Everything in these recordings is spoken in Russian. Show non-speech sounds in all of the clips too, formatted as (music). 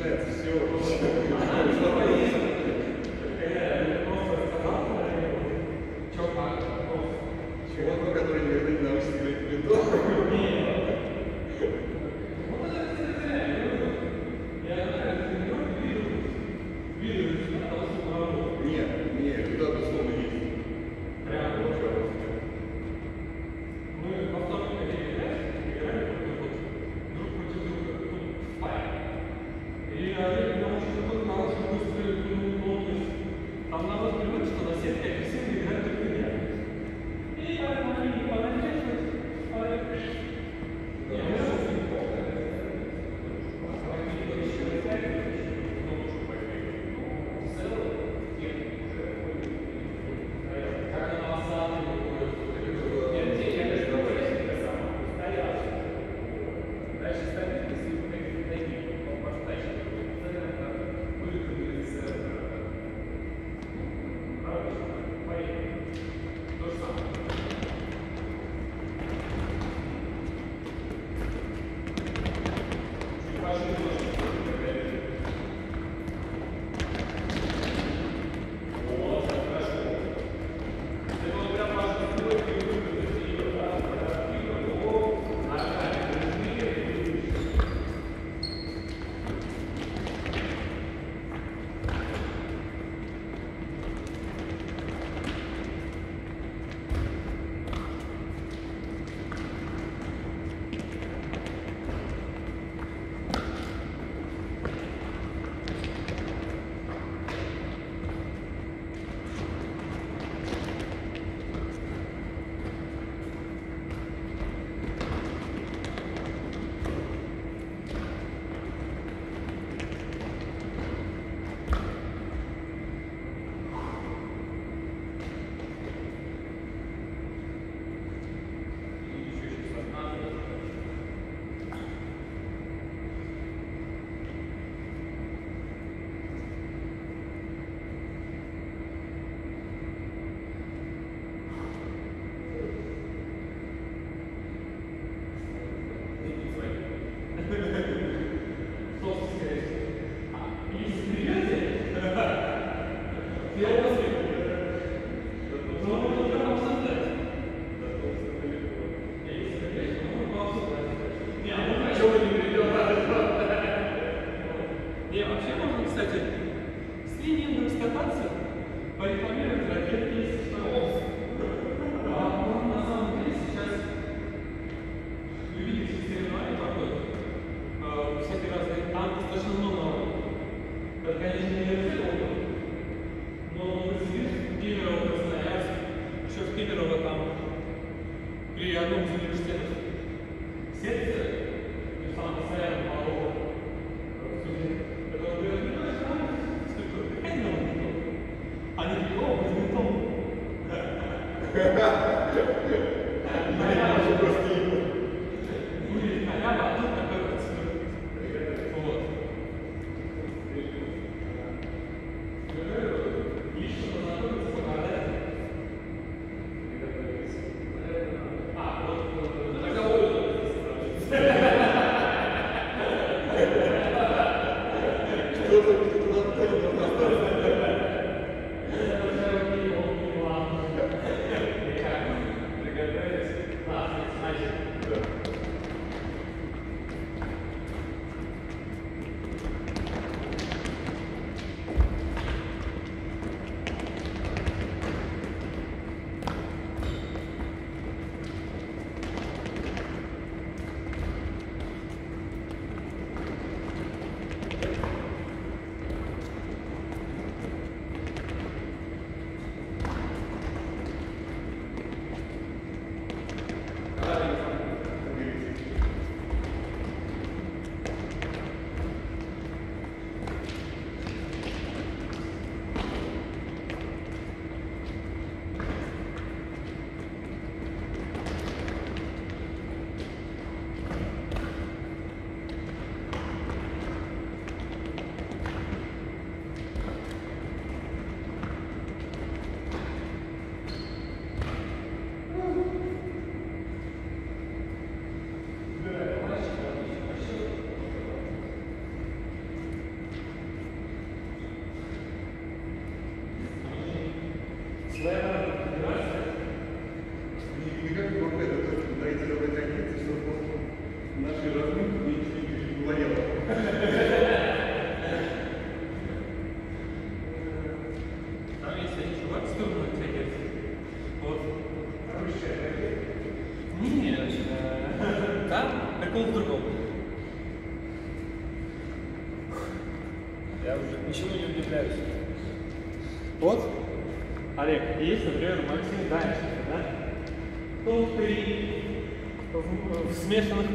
Блин, да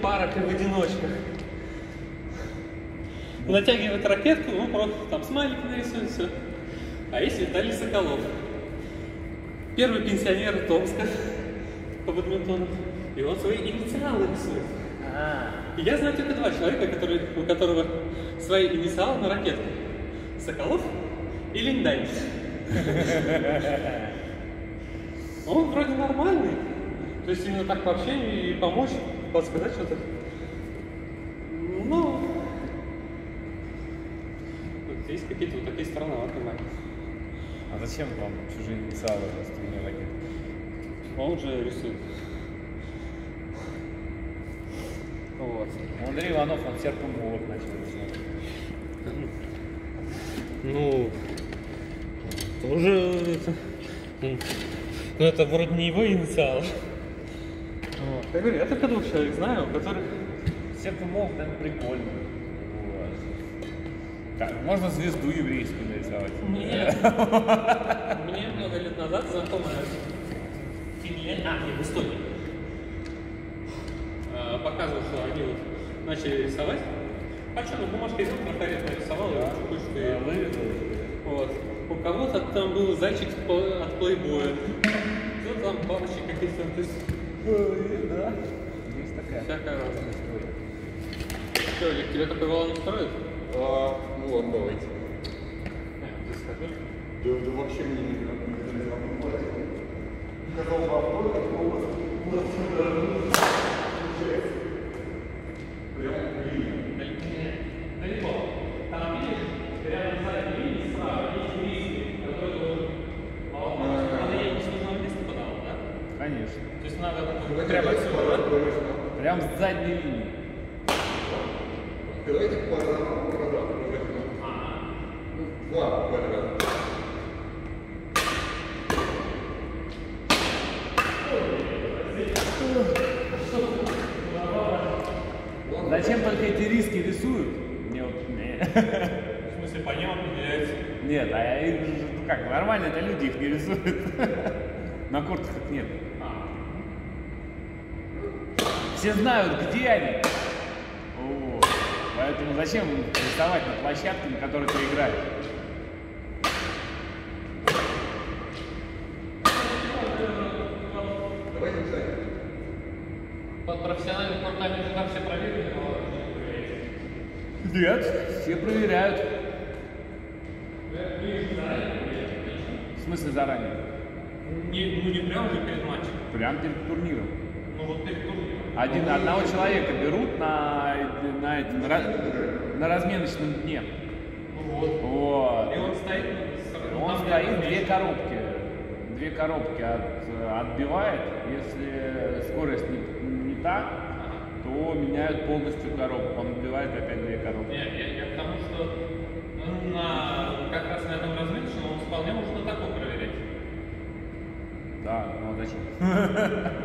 парах и в одиночках. Натягивает ракетку, ну просто там смайлик нарисует, все. А есть Виталий Соколов. Первый пенсионер Томска по бадминтону. И он свои инициалы рисует. И я знаю только два человека, которые, у которого свои инициалы на ракетке. Соколов и Линдай. (laughs) Он вроде нормальный. То есть именно так по общению и помочь, подсказать что-то. Ну, вот есть какие-то вот такие странноватые моменты. А зачем вам чужие инициалы на струне? Он же рисует. Вот. У Андрей Иванов он серпом молот начал рисовать. Ну, тоже это, ну это вроде не его инициал. Я говорю, я только двух человек знаю, у которых молот, наверное, прикольно. Так, можно звезду еврейскую нарисовать. Мне, (laughs) мне много лет назад знакомая в Финляндии, а, нет, в Эстонии, э, показывал, что они вот начали рисовать. А что, ну бумажка из трафарет нарисовал, и Да, и- вырезал. Вот. У кого-то там был зайчик от плейбоя. Кто там бабочки какие-то, то есть Да. Есть такая. всякая разная история. Что, Олег, тебе такой не устроит? А, ну ладно, давайте. Ты скажи. Да, да вообще мне не хватит. Сказал автор, как у вас у нас получается. Прям линия. Далеко. Там, видишь, рядом с задней линией справа есть риски, которые должен... А вот надо ей с нужного места подавал, да? Конечно. То есть надо Ну, вот хотя прямо бы отсюда, пора, да? думаешь, Прям с задней линии. Давайте квадрат, квадрат, Ну, Два квадрата. Зачем только эти риски рисуют? Мне вот... не. В смысле, по ним определяется. Нет, а их же, ну как, нормально это люди их не рисуют. На кортах их нет. Все знают, где они. Вот. Поэтому зачем рисовать на площадке, на которой ты играешь? Под профессиональным же там все проверили, Нет, все проверяют. В смысле заранее? не, ну не прям же перед матчем. Прям перед турниром. Ну вот перед турниром. Один, одного человека берут на, на, на, ра- на разменочном дне. Ну вот. Вот. И он стоит с- Он стоит две коробки. Две коробки от- отбивает. Если скорость не, не та, то меняют полностью коробку. Он отбивает опять две коробки. Нет, я, я к тому, что на, как раз на этом разменчике он вполне можно такое проверять. Да, ну зачем? (laughs)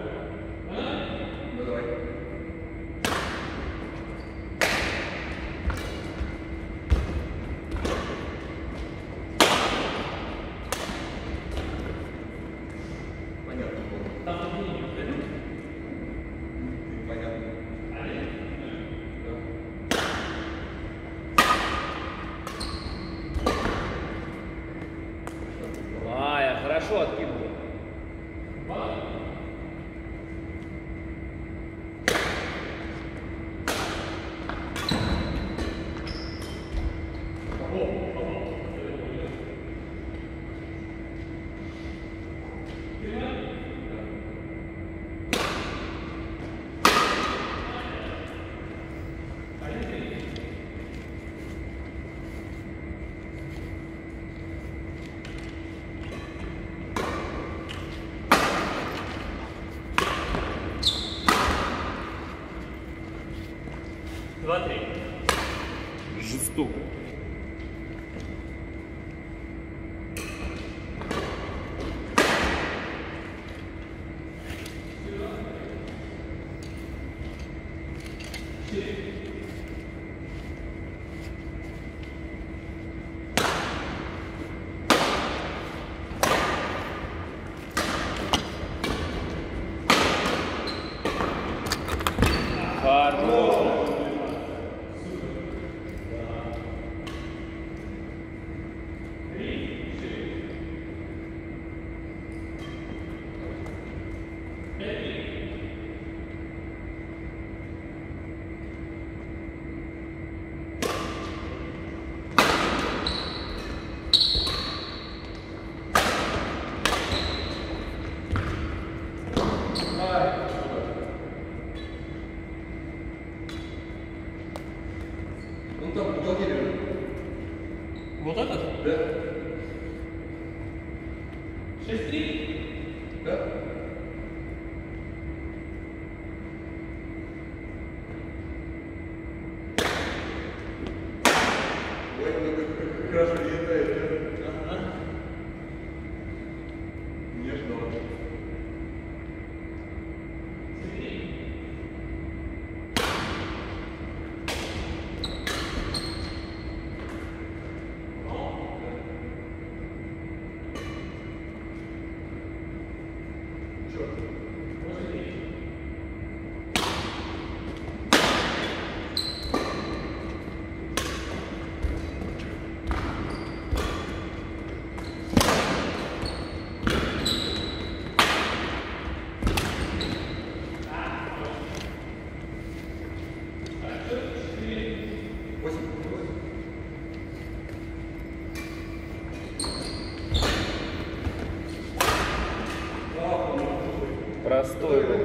простой был.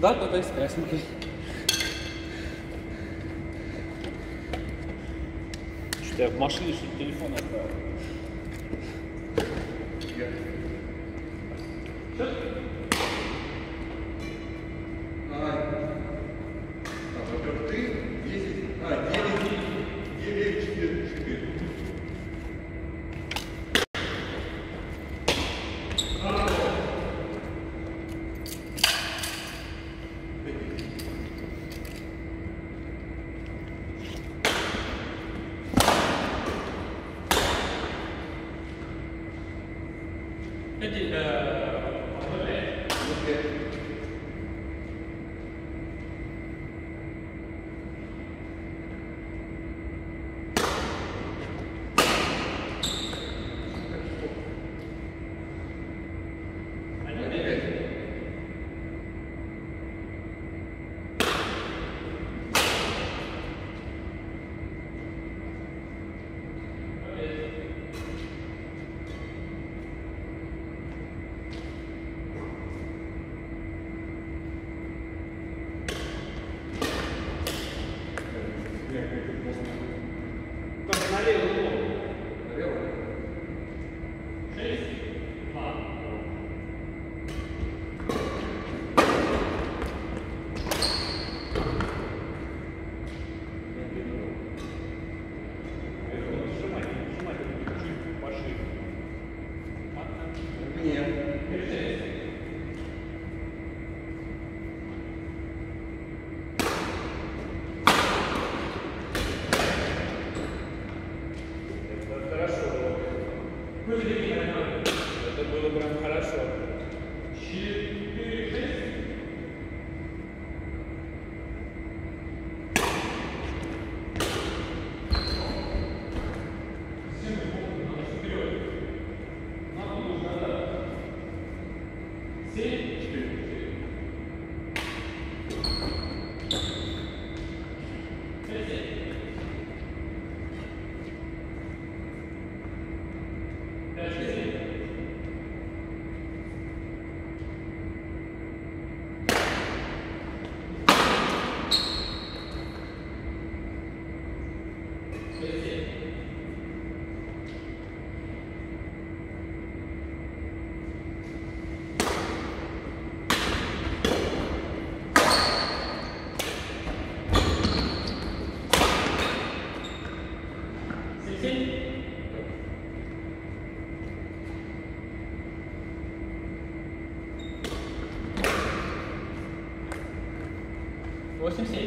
Да, кто-то из красненькой. Что-то я в машине, что-то телефон оставил. person say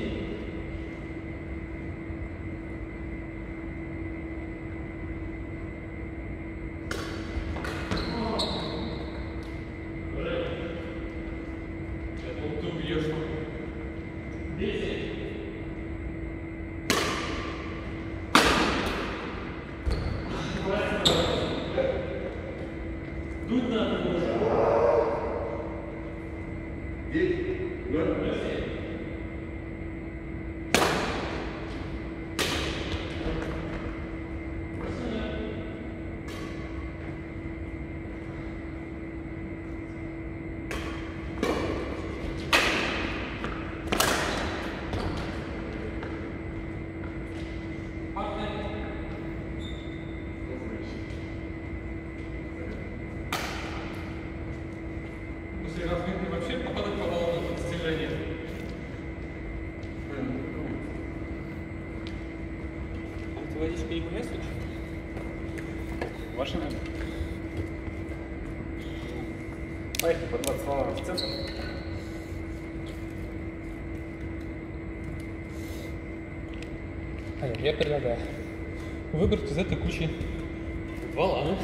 Майки по 20 километров в центр. Я предлагаю выбрать из этой кучи два лана.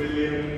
William.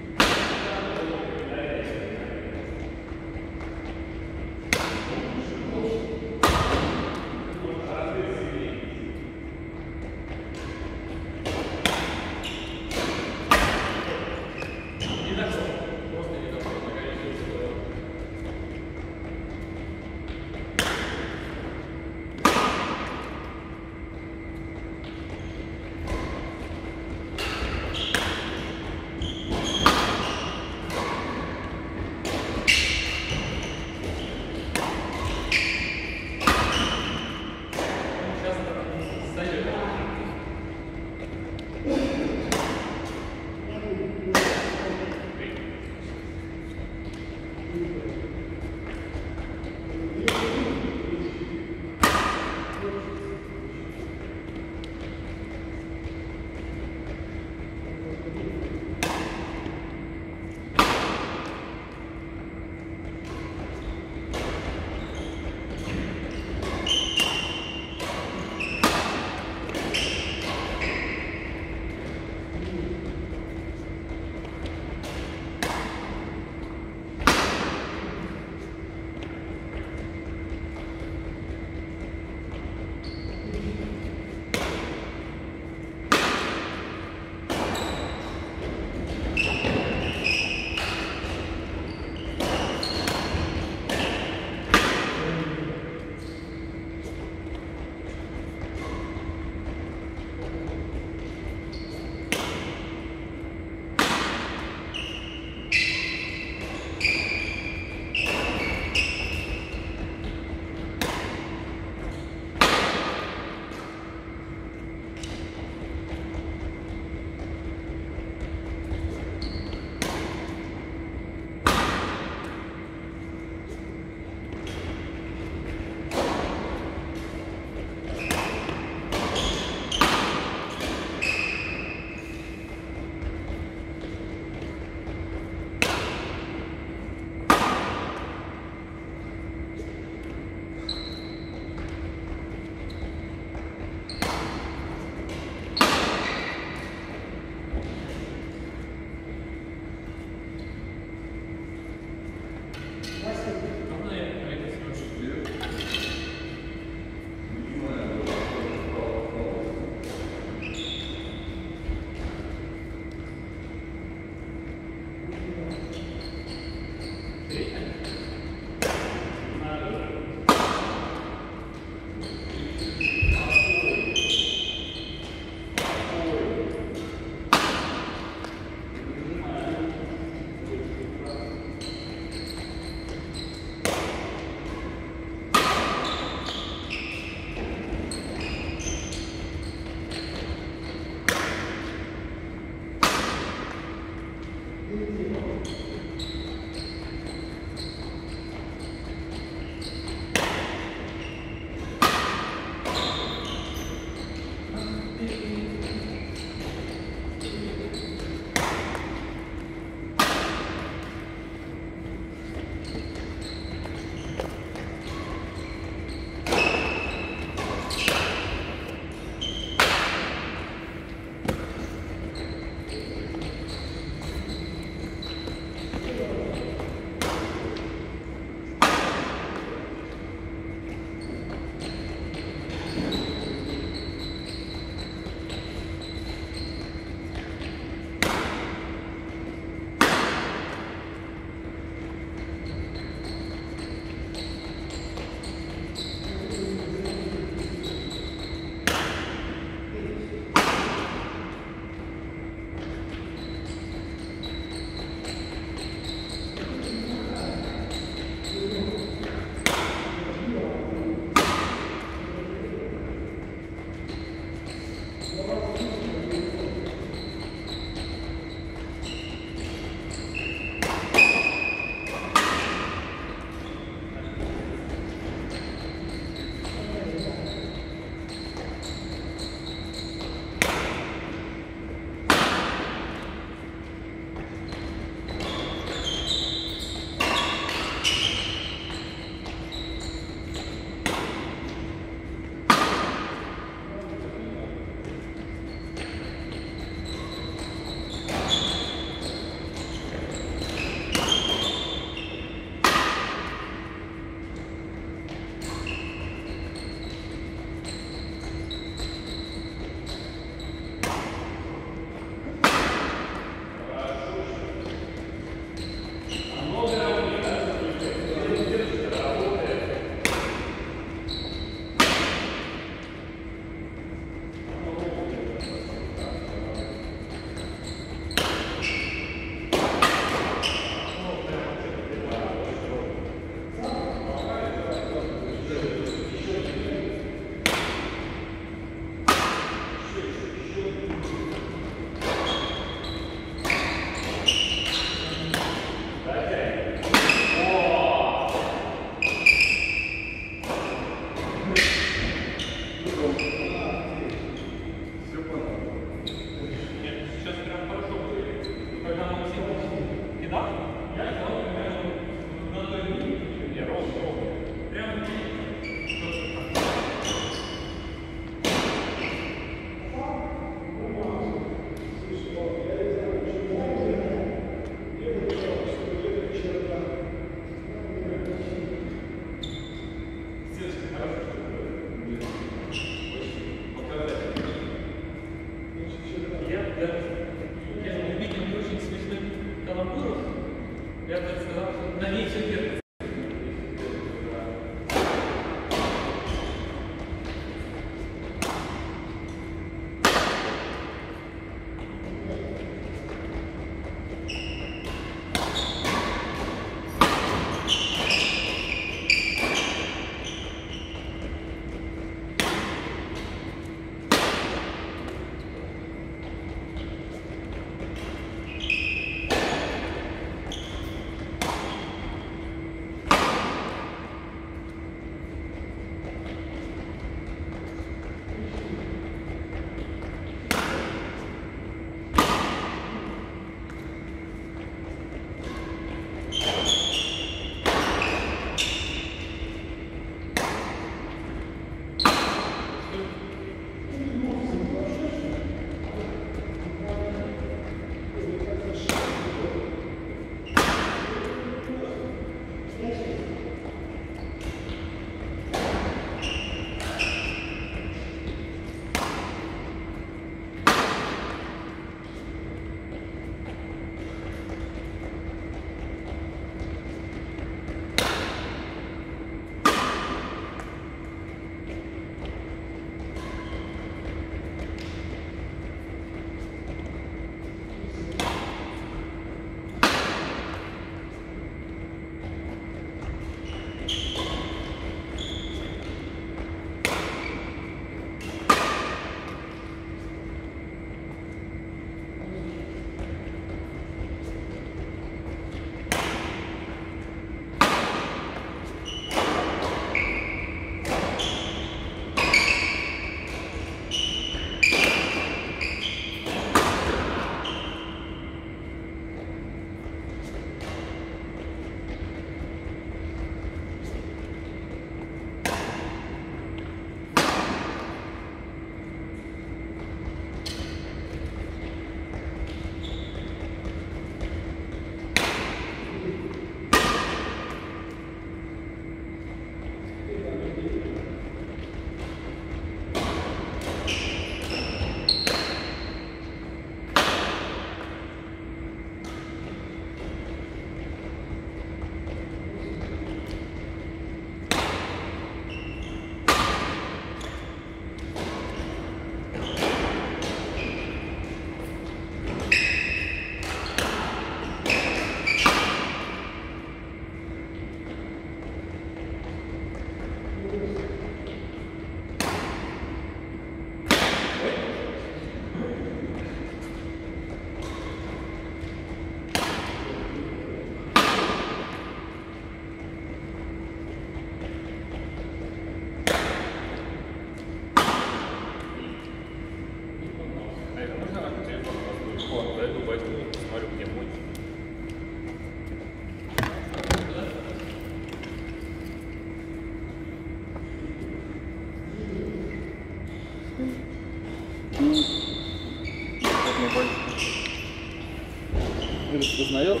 Распознает?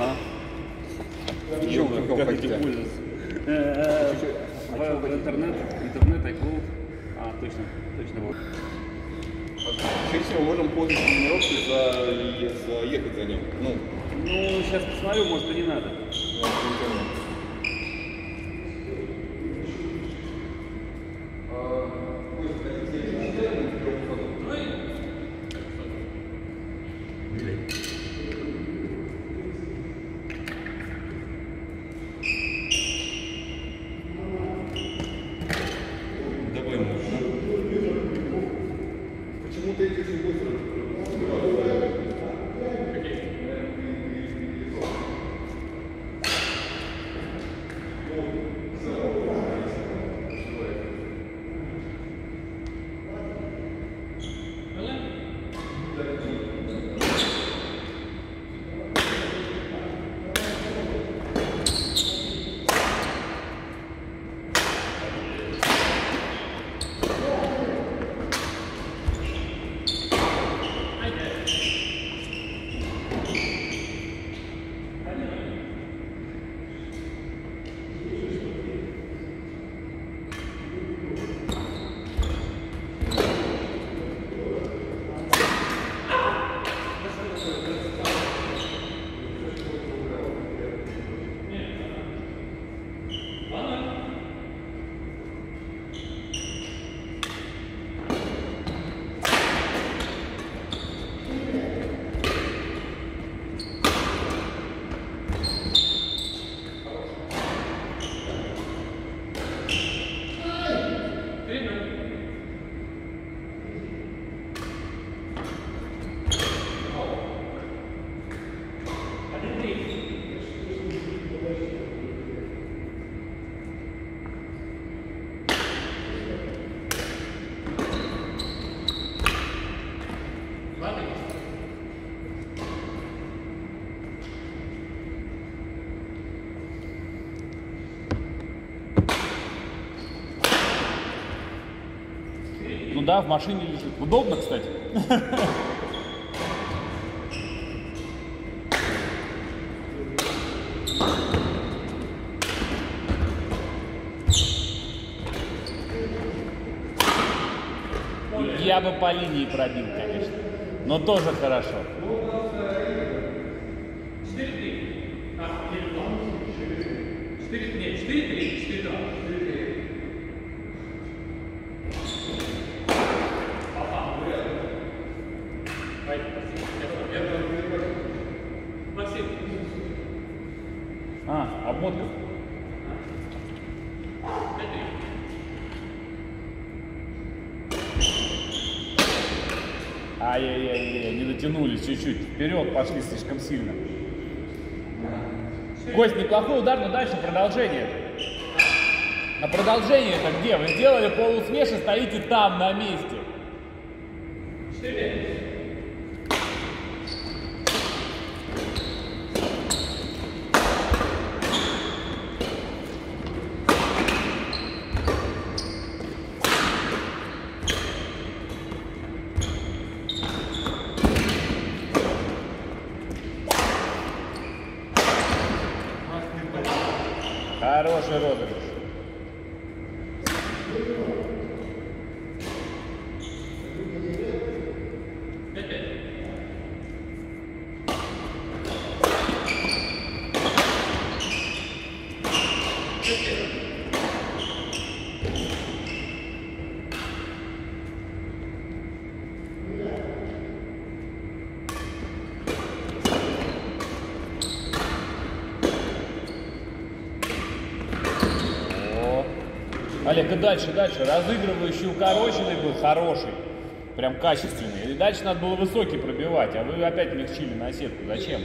Ага. Чем как Как хотите? этим пользоваться? Э, э, В в интернет, интернет, iCloud. А, точно, точно вот. Чаще всего можем после тренировки за... заехать за ним. Ну, Ну, сейчас посмотрю, может и Ну да, в машине лежит. Удобно, кстати. Я бы по линии пробил, конечно. Но тоже хорошо. Четыре три. А, четыре два. Четыре, нет, четыре три, четыре два. Максим, А, обмотка. Дотянулись чуть-чуть. Вперед пошли слишком сильно. Кость, неплохой удар, но дальше продолжение. На продолжение это где? Вы сделали полусмеш и стоите там, на месте. Хороший розыгрыш. О. Олег, и дальше, дальше. Разыгрывающий укороченный был хороший. Прям качественный. И дальше надо было высокий пробивать, а вы опять мягчили на сетку. Зачем?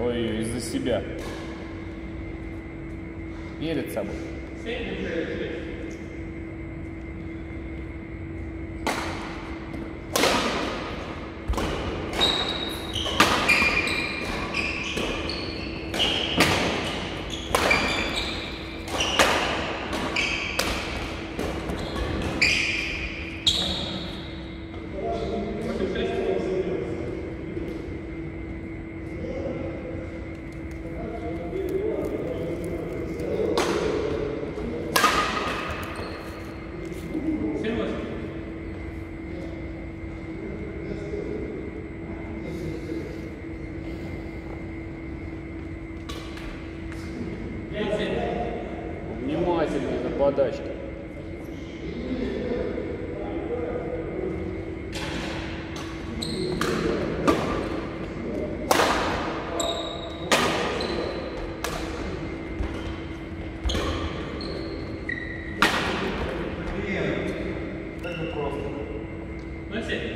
Ой, из-за себя. Перед собой. Подачки. Так же просто. На 7.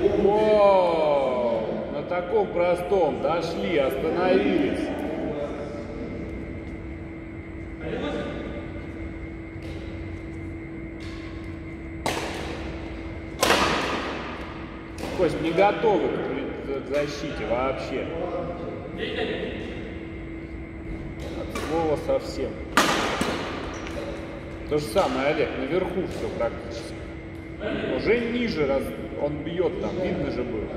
Воу! На простом дошли, остановились. Кость, не готовы к защите вообще. От слова совсем. То же самое, Олег, наверху все практически. Уже ниже раз он бьет там, видно же было.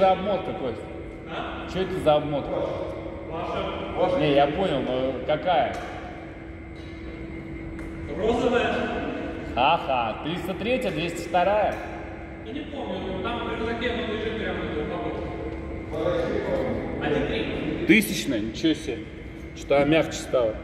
За обмотка, Кость? А? Что это за обмотка? Ваша Не, я понял, но какая? розовая. Ха-ха, 303, 202. Я не помню, там в рюкзаке оно лежит прямо на. Один три. Тысячная, ничего себе. Что мягче стало.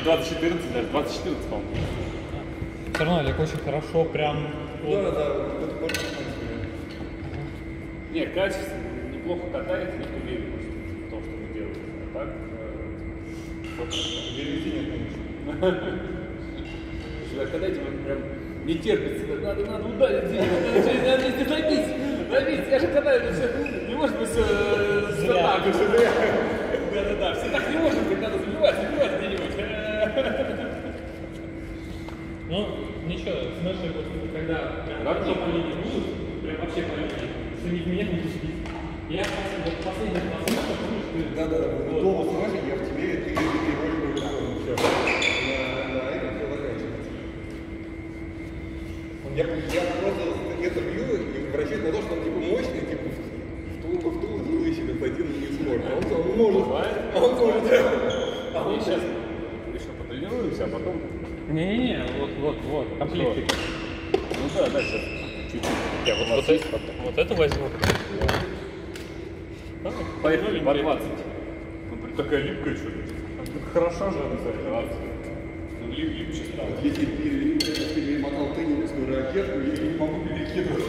Или 20-14 даже, 20-14, по-моему. Все равно Олег очень хорошо прям... Да, да, вот это можно сказать. Не, качественно, неплохо катается, не уверен в том, что вы делаете. А так, э, вот, Перевести нет, конечно. Сюда катайте, вам прям не терпится. Надо, надо ударить надо здесь, надо здесь забить, забить. Я же катаю, не может быть все с так да? Да-да-да, все так не может быть, надо забивать, забивать где-нибудь. Ну, ничего, знаешь, вот да. по линии будут, прям вообще по линии, что не в меня не бить. Я вот последний раз помню, что Да, да. Вот. Дома сможешь, я в тебе, ты переводишь мою сторону. Все. На, на этом все заканчивается. Я, я просто это бью и вращаюсь на то, что он типа мощный, типа в ту, в ту дулу себе один не сможет. А он, он может. А он может. А он сейчас еще потренируемся, а потом... Не-не-не, вот, вот, вот, комплектик. Да, да, сейчас чуть-чуть. Я вот, вот, это, вот это возьму. Поехали по 20. Ну, при такая липкая что-то. Хорошо же она, 20. Ну, лип, липче пере- если перемотал теннисную ракетку, я не могу перекидывать.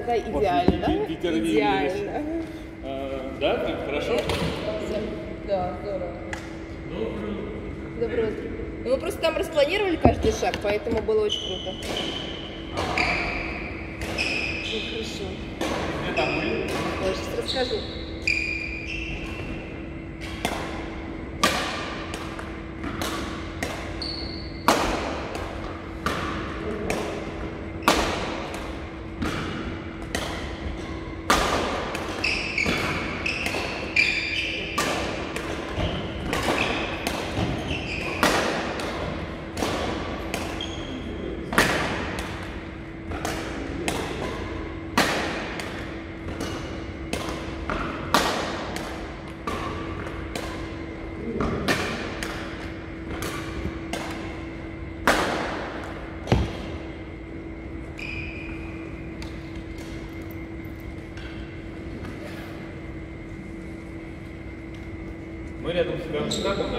тогда идеально. Идеально. Да, так, хорошо? Да, здорово. Доброе утро. Ну, мы просто там распланировали каждый шаг, поэтому было очень круто. Ну, хорошо. Я там Я сейчас расскажу. なんか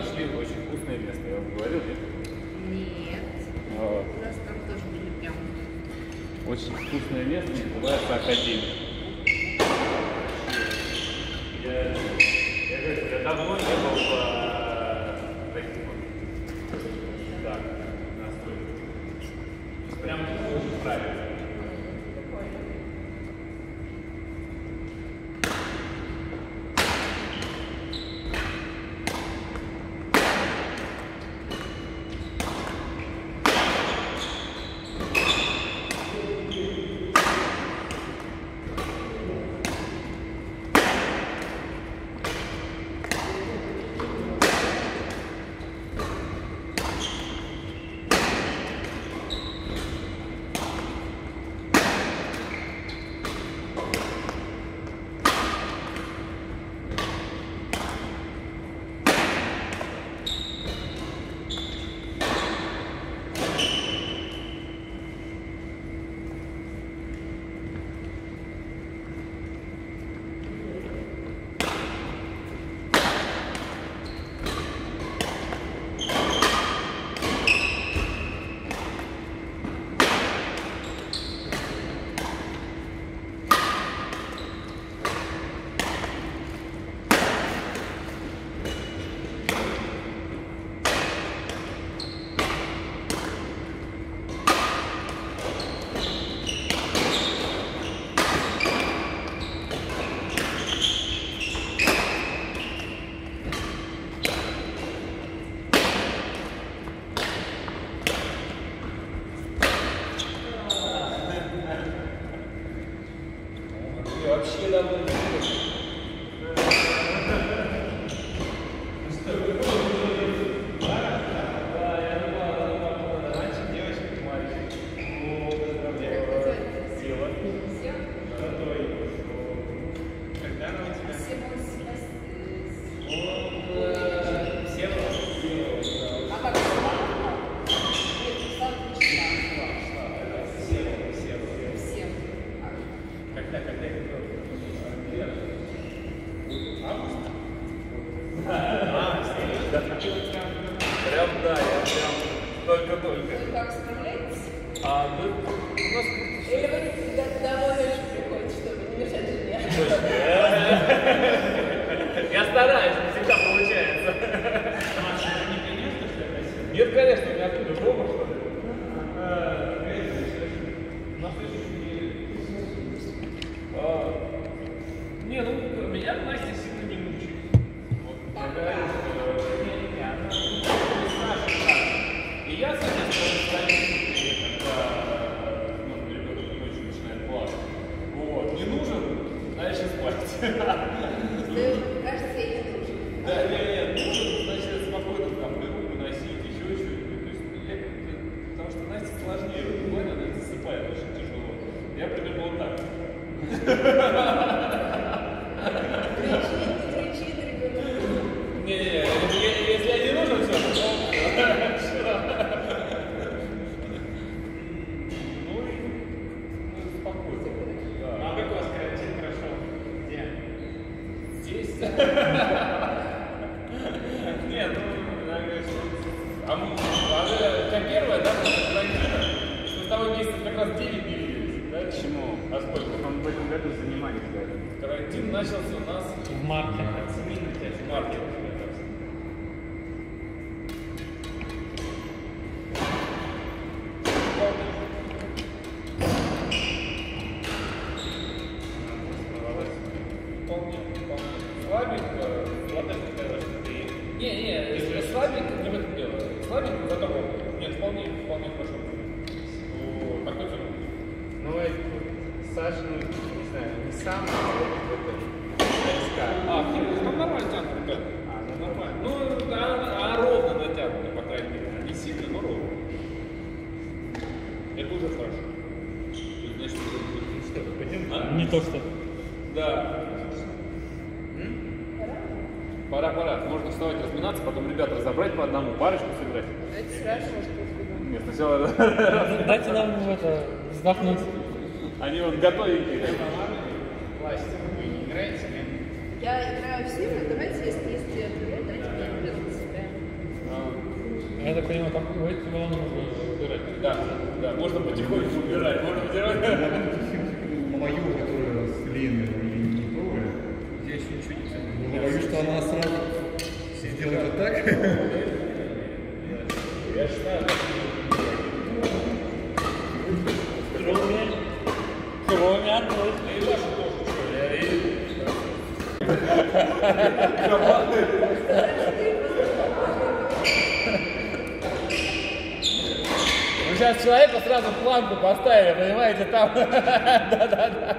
вздохнуть. Они вот готовенькие. Я играю в Симу, давайте, если есть. А, я так понимаю, как вы эти баллоны можно убирать? Да, да, можно потихоньку убирать, можно потихоньку. Мою, которая с Леной не пробовали. Я еще ничего не ну, знаю. Боюсь, что она сразу сделает вот так. планку поставили, понимаете, там. (laughs) Да-да-да.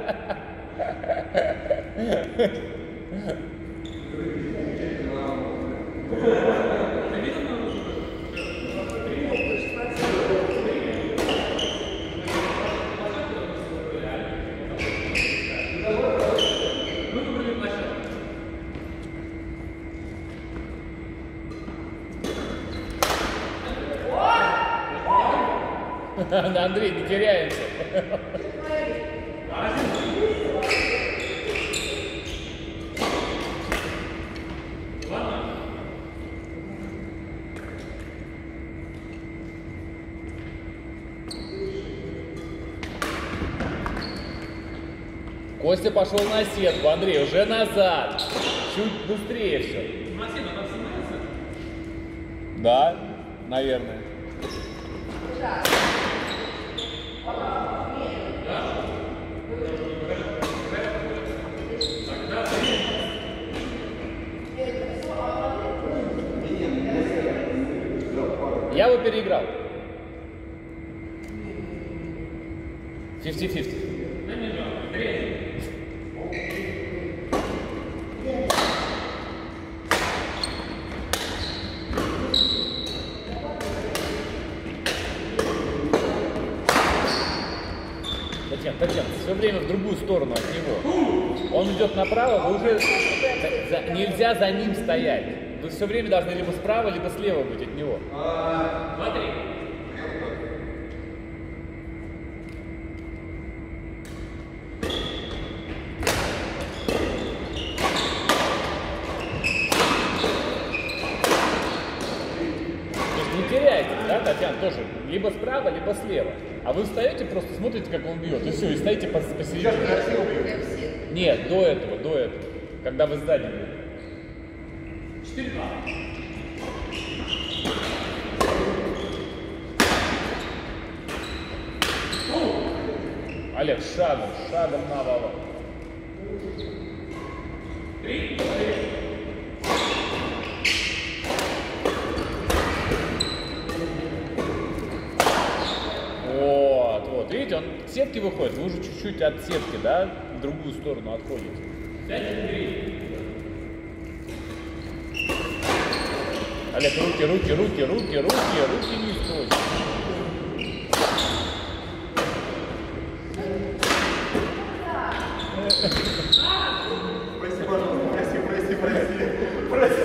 пошел на сетку. Андрей, уже назад. Чуть быстрее все. Да, наверное. все время должны либо справа, либо слева быть от него. Смотри. тоже либо справа, либо слева. А вы встаете, просто смотрите, как он бьет, и все, и стоите посередине. Нет, до этого, до этого, когда вы сзади чуть-чуть от сетки, да, в другую сторону отходите. Олег, руки, руки, руки, руки, руки, руки не стройте. Прости, пожалуйста, прости, прости, прости. Прости.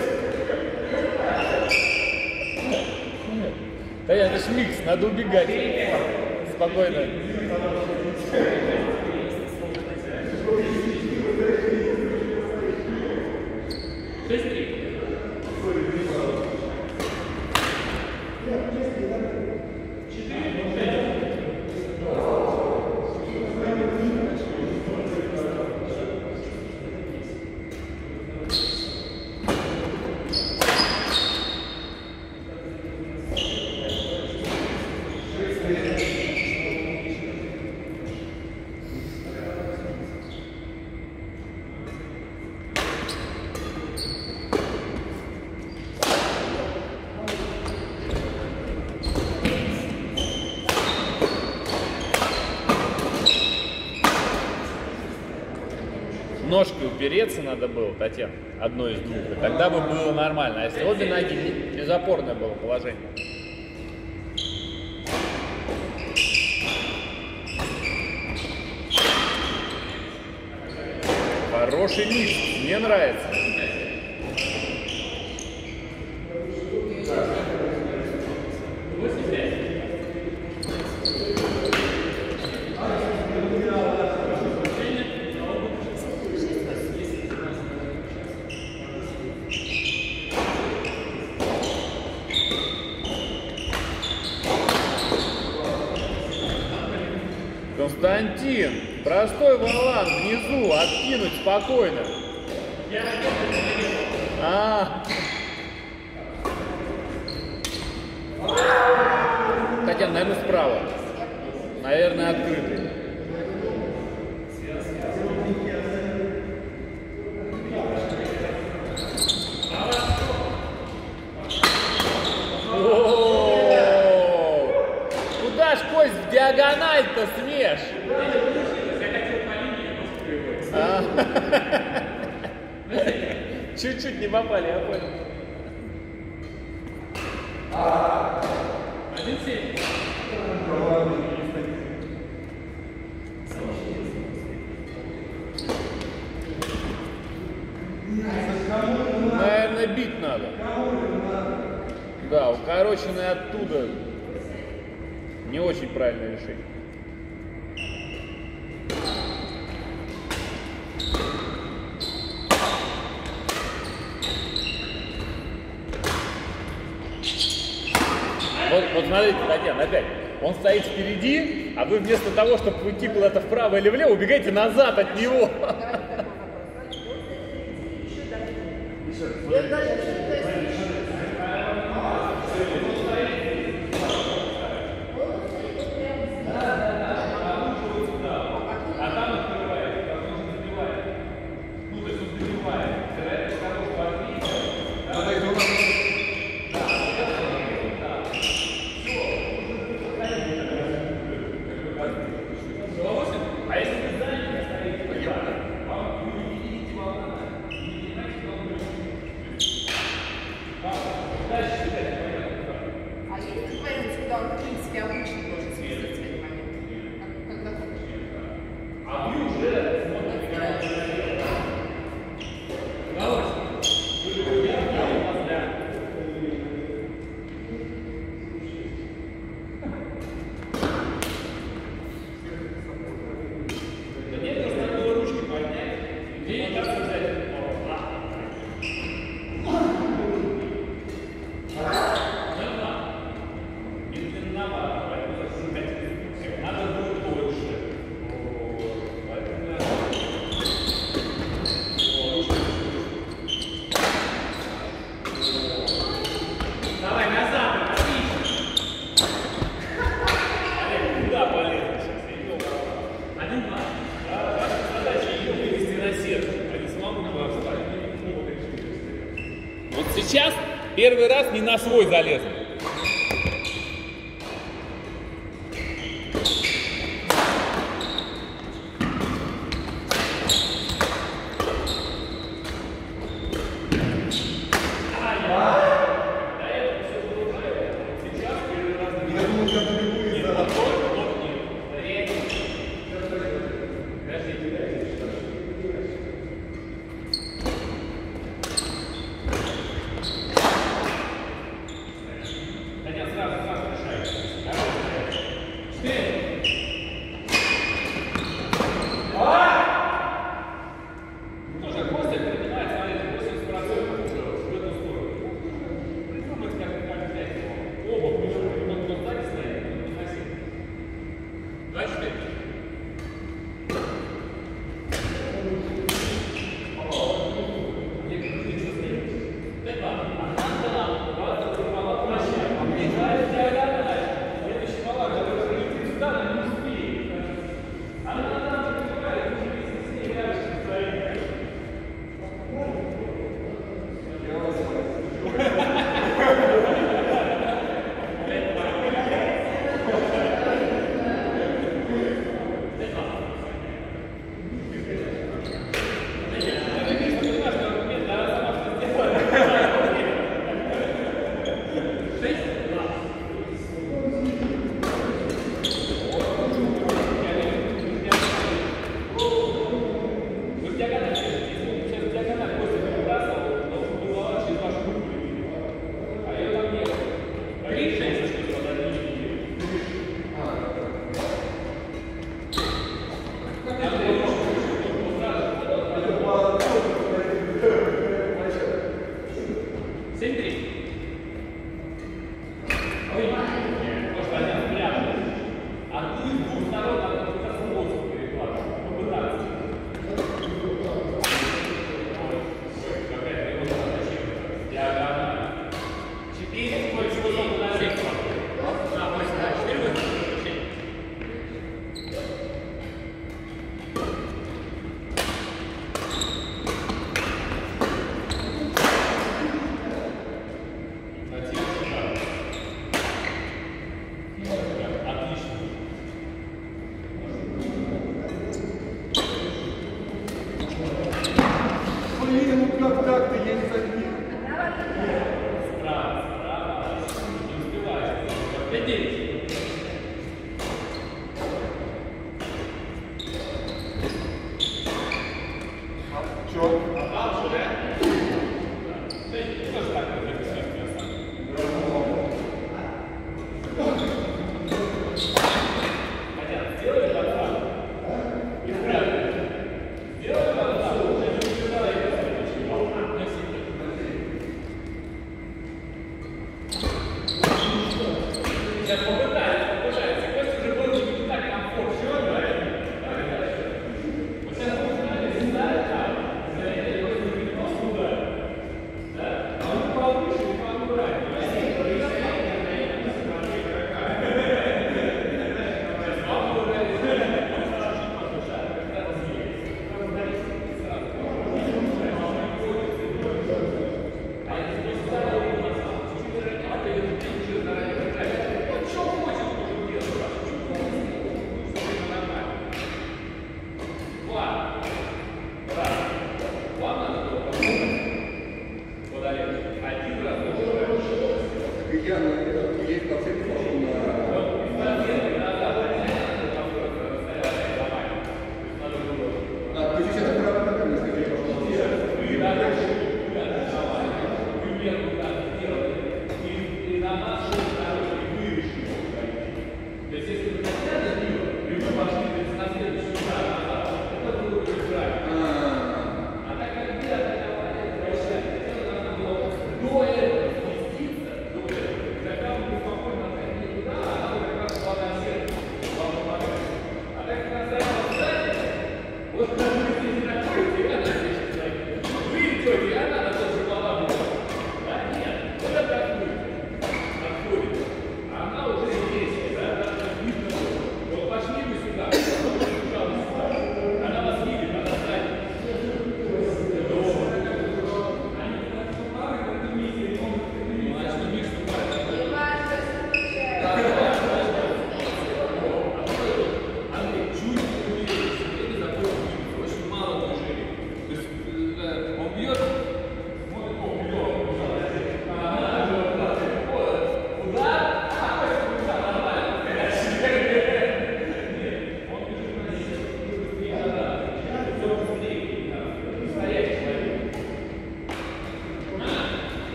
Да это ж микс, надо убегать. Спокойно. Упереться надо было, Татьяна, одной из двух, и тогда бы было нормально. А если обе ноги, безопорное было положение. Хороший микс, мне нравится. Спокойно. А. Татьяна, наверное, справа. Наверное, открытый. О, Куда ж кость в диагональ-то смешь? А. Чуть-чуть не попали, я понял. 1-7. Наверное, бить надо. Да, укороченный оттуда. Не очень правильное решение. Смотрите, Татьяна, опять. Он стоит впереди, а вы вместо того, чтобы уйти куда-то вправо или влево, убегаете назад от него. Я даже что-то слышу. А есть такой момент, когда он, в принципе, обычно должен сместиться в этот момент? Как- Когда хочешь. А вы уже Медленно Первый раз не на свой залезли. Я думаю,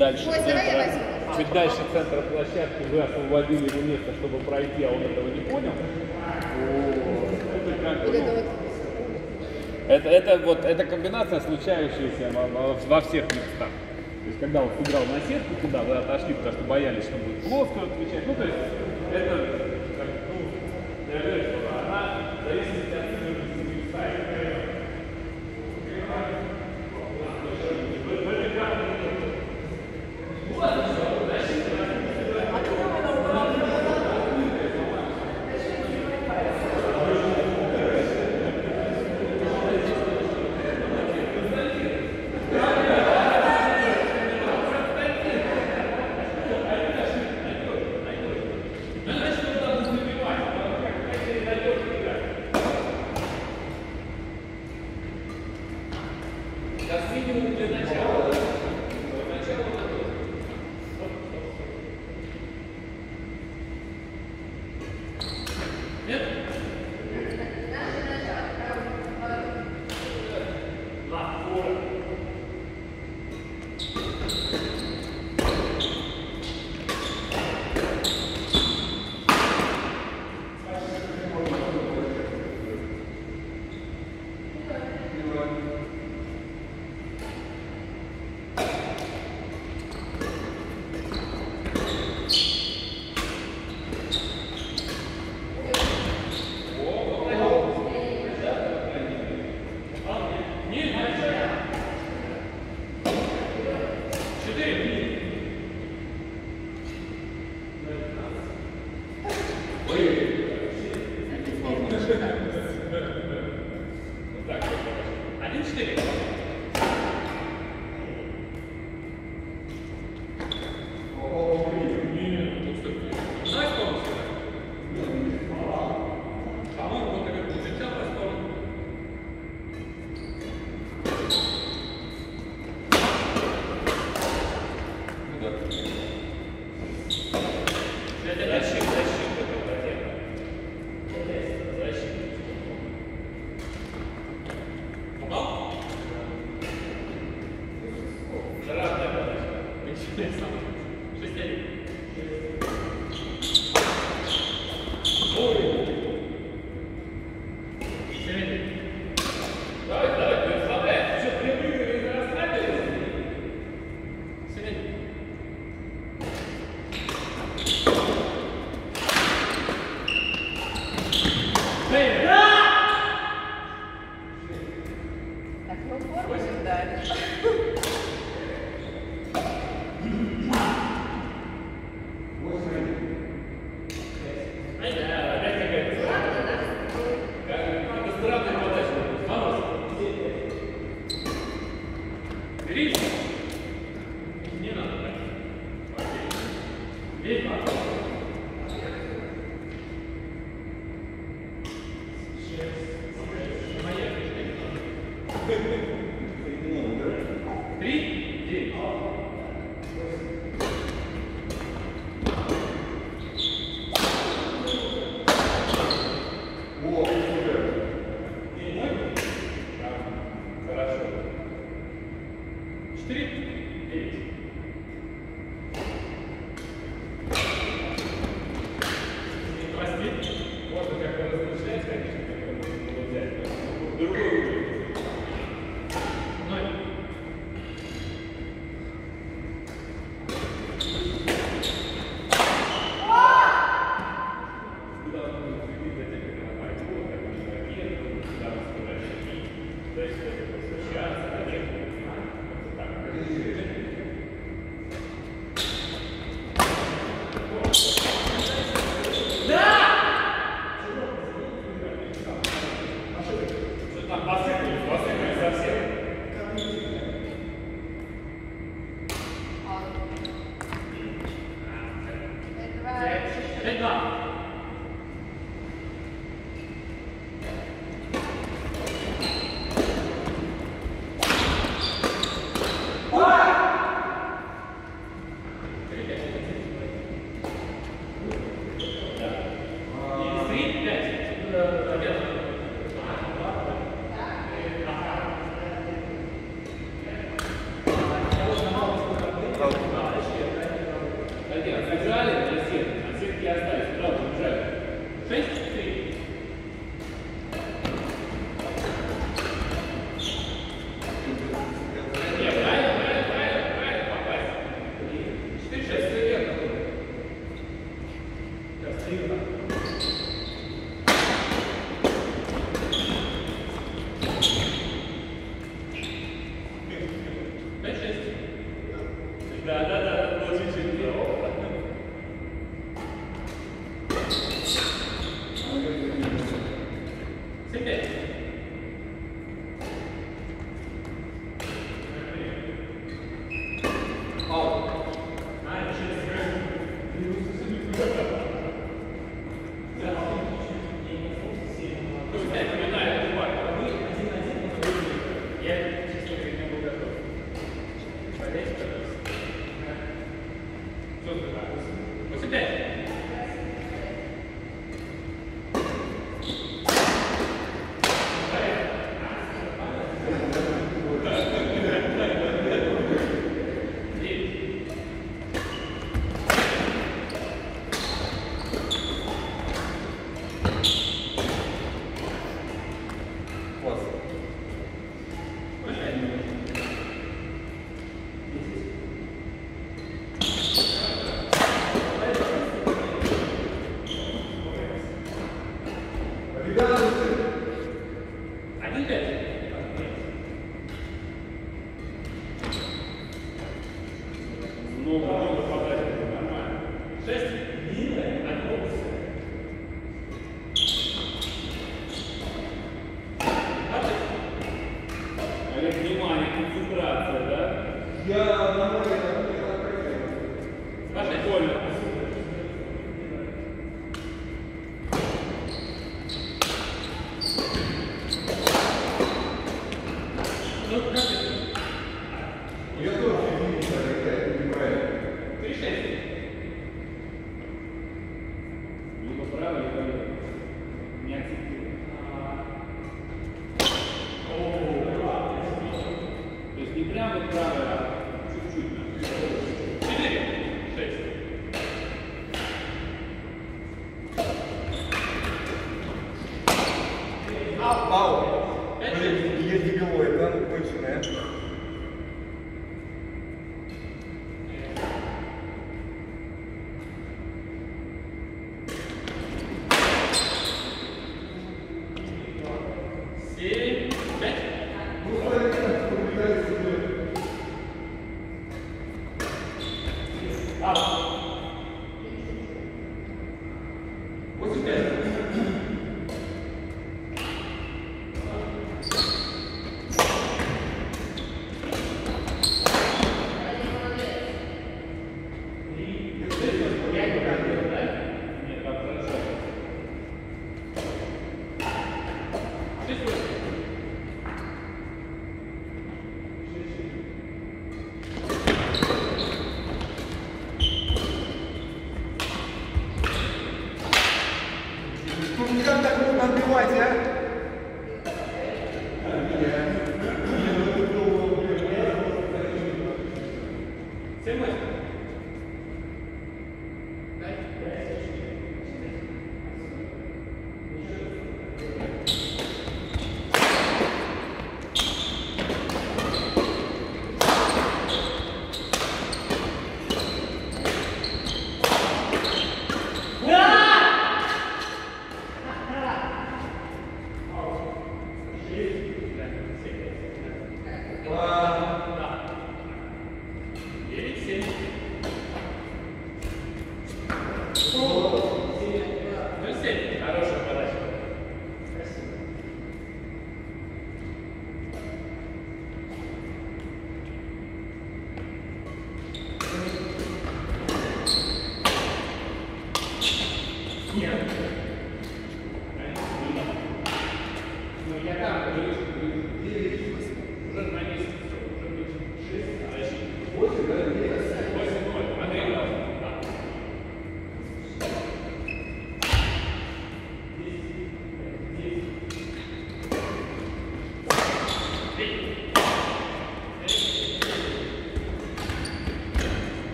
дальше Ой, центра, чуть дальше центра площадки, вы освободили ему место, чтобы пройти, а он этого не понял. Вот это вот. Это, это вот эта комбинация, случающаяся во, во- всех местах. То есть, когда он сыграл на сетку туда, вы отошли, потому что боялись, что будет плоско отвечать. Ну, то есть, это, как, ну, я говорю, что она зависит от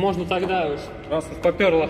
можно тогда уж, раз уж поперло.